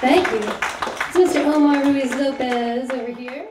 Thank you. It's Mr. Omar Ruiz Lopez over here.